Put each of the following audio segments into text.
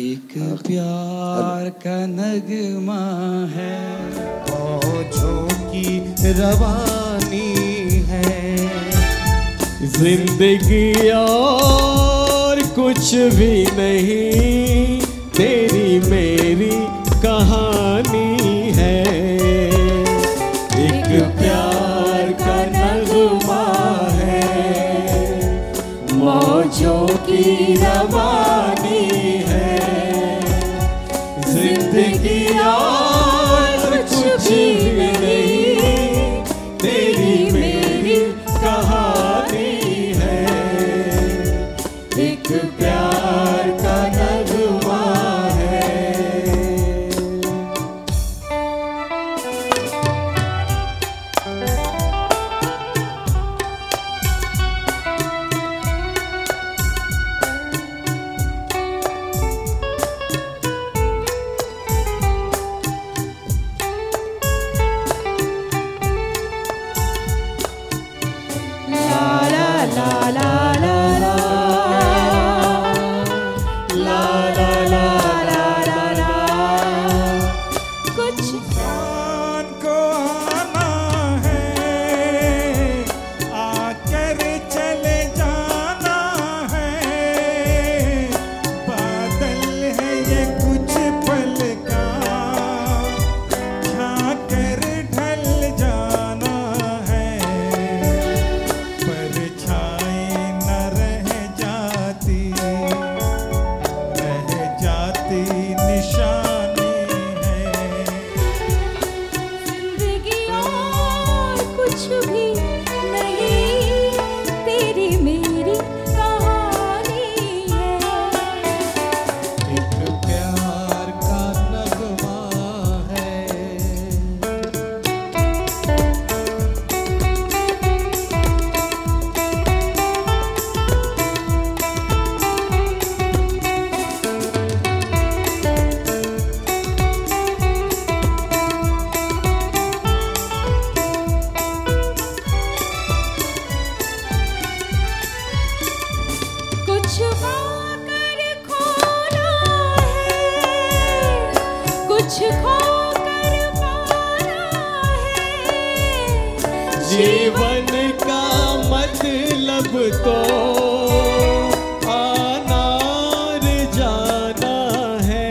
एक हाँ, हाँ। प्यार का नगमा है। पौधों की रवानी है। ज़िंदगी और कुछ भी नहीं तेरी में मुझको जीवन का मतलब तो आना जाना है।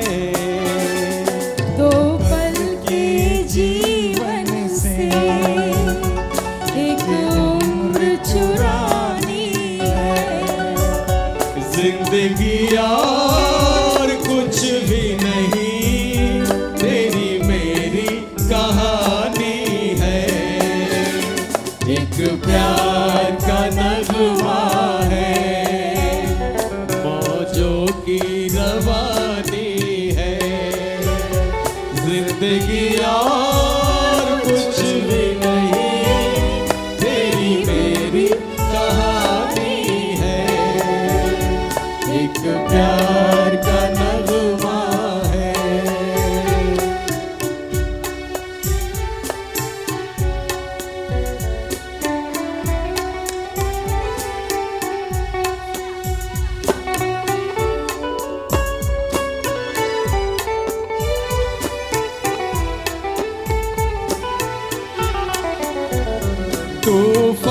के जीवन से एक उम्र है। ज़िंदगी आ と